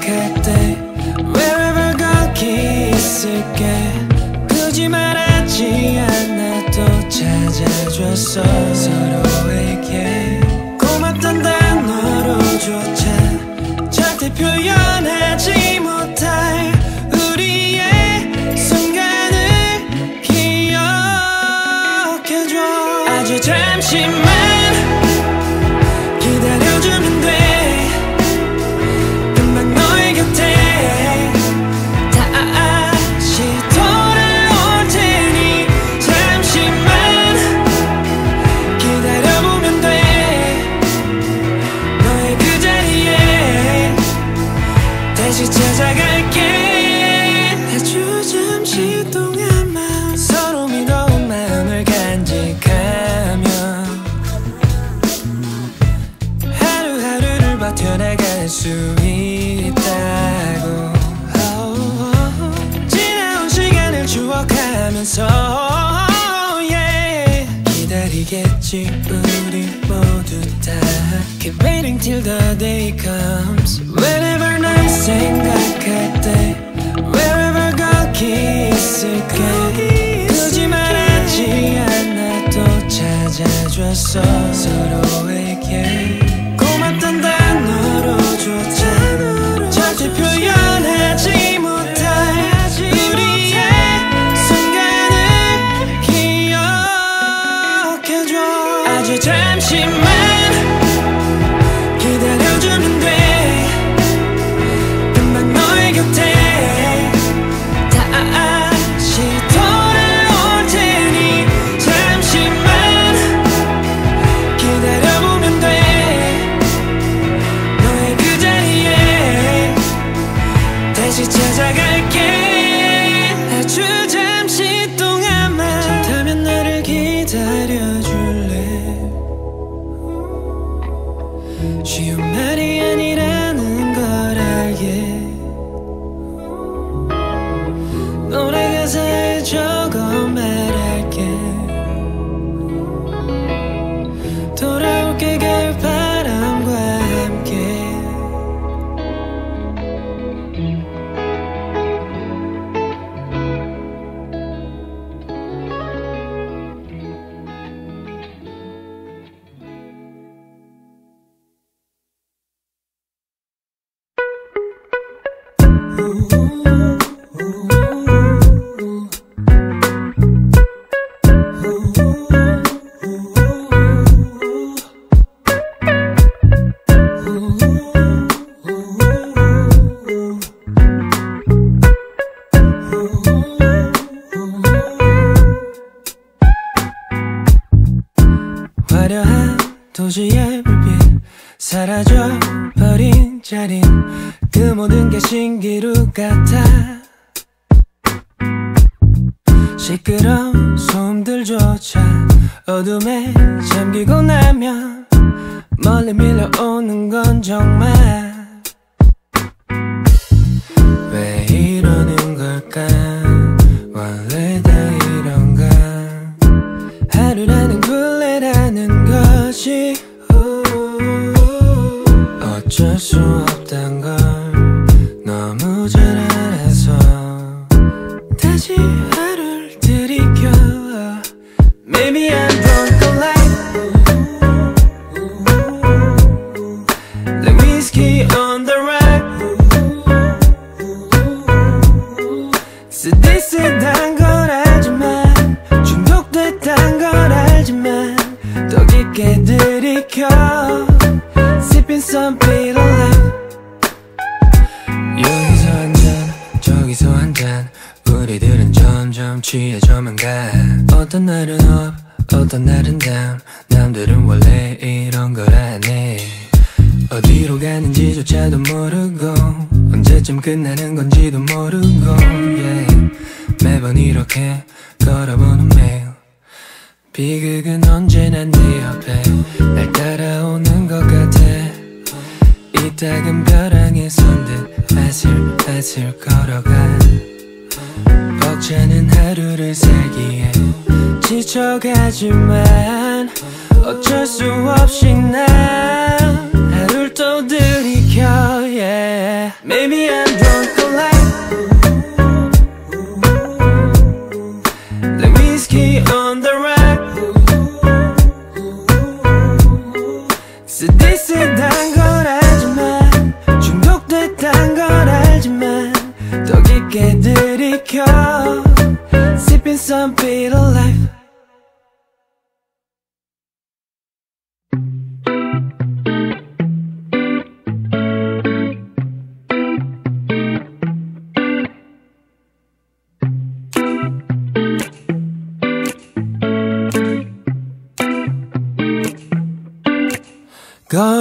그때 기 있을게. 굳이 말하지 않아도 찾아줬어. 서로에게 고맙던 단어로조차 절대 표현하지 못할 우리의 순간을 기억해줘. 아주 잠시만. Till the day comes Whenever 날 생각할 때 Wherever 거기 있을게 굳이 말하지 않아도 찾아줬어 서로에게 쉬운 화려한 도시의 불빛 사라져버린 자리 그 모든 게 신기루 같아. 시끄러운 소음들조차 어둠에 잠기고 나면 멀리 밀려오는 건 정말 왜 이러는 걸까? 원래 다 이런가? 하루라는 굴레라는 것이 어쩔 수 whiskey on the rock 쓰디쓰단 걸 알지만 중독됐단 걸 알지만 더 깊게 들이켜. Sipping some bitter life 여기서 한잔 저기서 한잔. 우리들은 점점 취해져만 가. 어떤 날은 up 어떤 날은 down. 남들은 원래 이런 걸 안해 어디로 가는지조차도 모르고 언제쯤 끝나는 건지도 모르고 yeah. 매번 이렇게 걸어보는 매일 비극은 언제나 네 옆에 날 따라오는 것 같아 이 작은 벼랑에 선듯 아슬아슬 걸어가 벅차는 하루를 살기에 지쳐가지만 어쩔 수 없이 난 쓰디쓰단 걸 알지만 중독됐단 걸 알지만 더 깊게 들이켜. Sipping some p i l l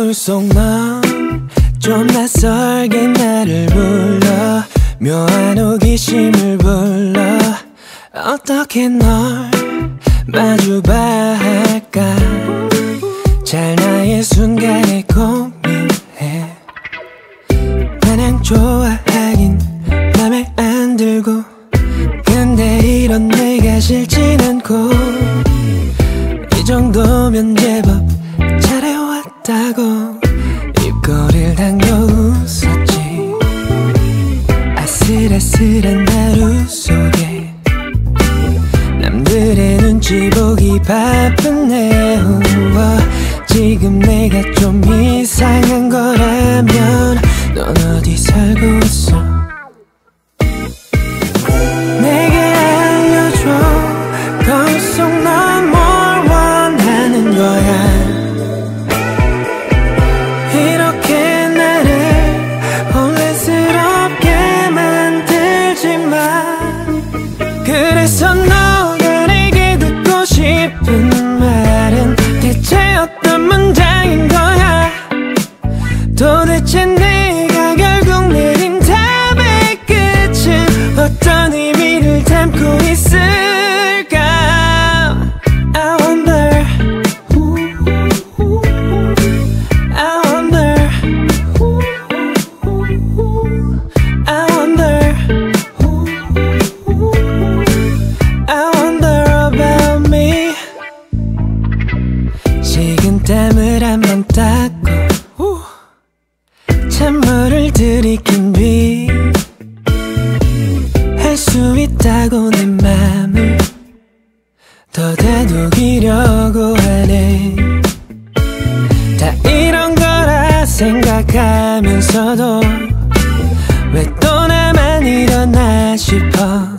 물속 넌좀 낯설게 나를 불러 묘한 호기심을 불러 어떻게 널 마주봐야 할까 잘 나의 순간에 고민해 마냥 좋아하긴 맘에 안 들고 근데 이런 내가 싫진 않고 이 정도면 제법 잘해왔다고 지금 내가 좀 되돌이려고 하네. 다 이런 거라 생각하면서도 왜 또 나만 이러나 싶어?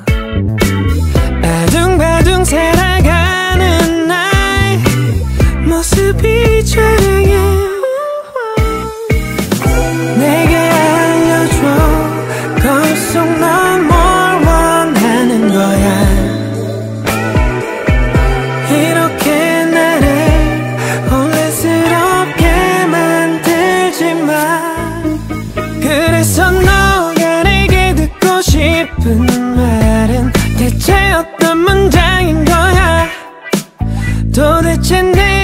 싶은 말은 대체 어떤 문장인 거야. 도대체 내